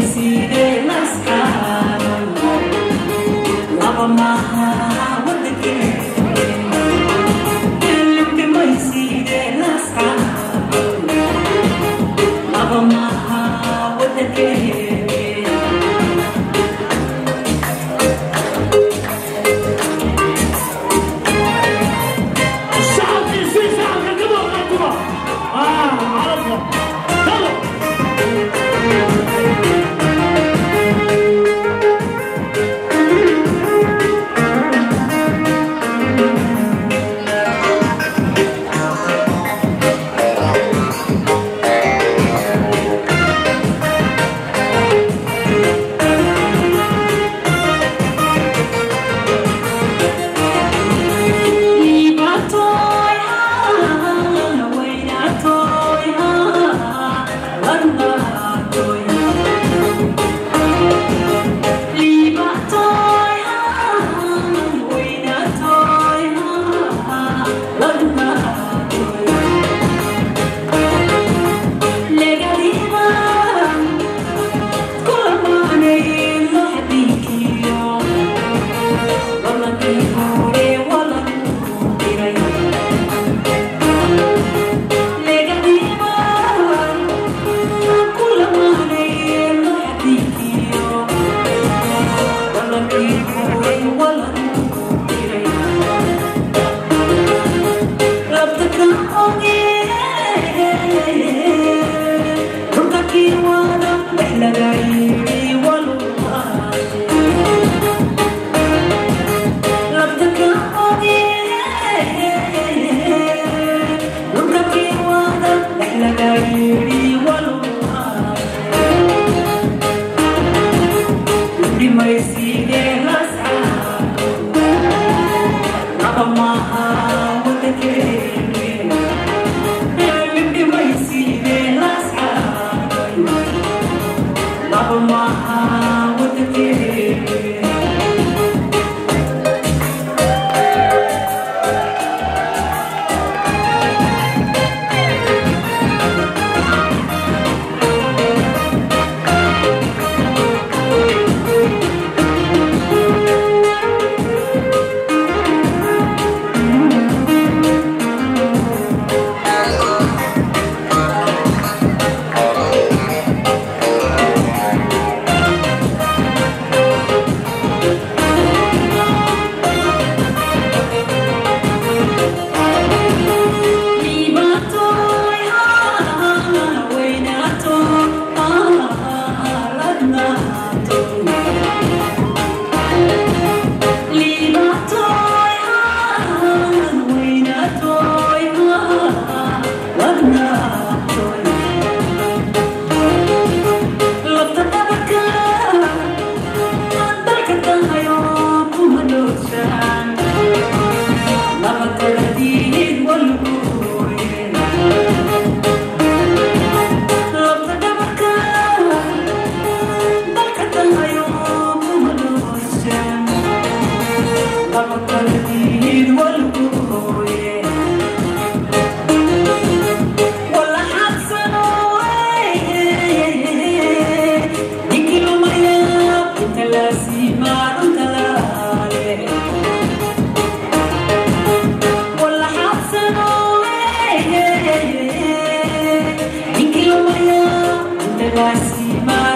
decide las caras, la mamá. you. give pra cima.